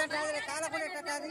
కాలుతుంటే కాలకుండా ఎట్టది